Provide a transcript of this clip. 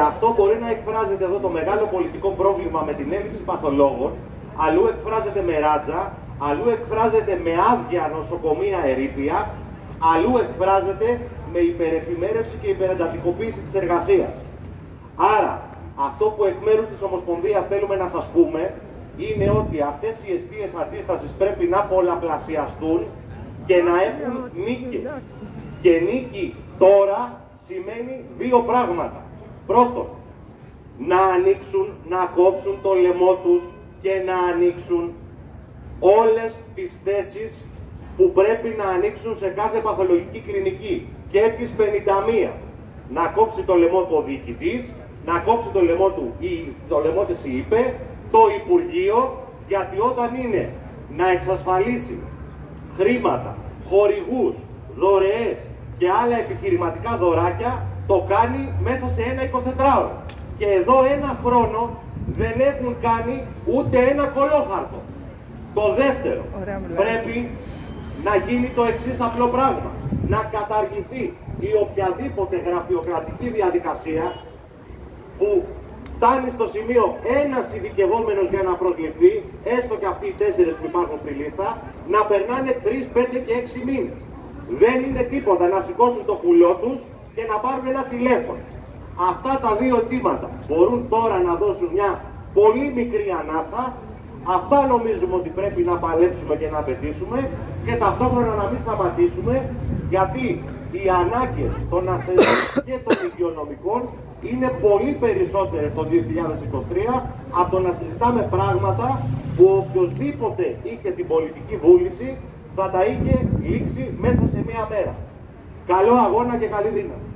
Και αυτό μπορεί να εκφράζεται εδώ το μεγάλο πολιτικό πρόβλημα με την έλλειψη παθολόγων, αλλού εκφράζεται με ράτζα, αλλού εκφράζεται με άδεια νοσοκομεία ερήπια, αλλού εκφράζεται με υπερεφημέρευση και υπερεντατικοποίηση της εργασίας. Άρα, αυτό που εκ μέρους της Ομοσπονδίας θέλουμε να σας πούμε είναι ότι αυτές οι αιστείες αντίστασης πρέπει να πολλαπλασιαστούν και να έχουν νίκες. Και νίκη τώρα σημαίνει δύο πράγματα. Πρώτον, να ανοίξουν, να κόψουν το λαιμό τους και να ανοίξουν όλες τις θέσεις που πρέπει να ανοίξουν σε κάθε παθολογική κλινική και της 51. Να κόψει το λαιμό του ο διοικητής, να κόψει το λαιμό του ή το λαιμό της ΙΠΕ, το Υπουργείο, γιατί όταν είναι να εξασφαλίσει χρήματα, χορηγούς, δωρεές και άλλα επιχειρηματικά δωράκια, το κάνει μέσα σε ένα 24ωρο. Και εδώ ένα χρόνο δεν έχουν κάνει ούτε ένα κολόχαρτο. Το δεύτερο, πρέπει να γίνει το εξής απλό πράγμα. Να καταργηθεί η οποιαδήποτε γραφειοκρατική διαδικασία που φτάνει στο σημείο ένας ειδικευόμενος για να προσληφθεί, έστω και αυτοί οι τέσσερις που υπάρχουν στη λίστα, να περνάνε 3, 5 και 6 μήνες. Δεν είναι τίποτα να σηκώσουν το πουλό τους και να πάρουν ένα τηλέφωνο. Αυτά τα δύο αιτήματα μπορούν τώρα να δώσουν μια πολύ μικρή ανάσα. Αυτά νομίζουμε ότι πρέπει να παλέψουμε και να απαιτήσουμε και ταυτόχρονα να μην σταματήσουμε γιατί οι ανάγκες των ασθενών και των υγειονομικών είναι πολύ περισσότερες το 2023 από το να συζητάμε πράγματα που οποιοδήποτε είχε την πολιτική βούληση θα τα είχε λήξει μέσα σε μία μέρα. Καλό αγώνα και καλή δύναμη.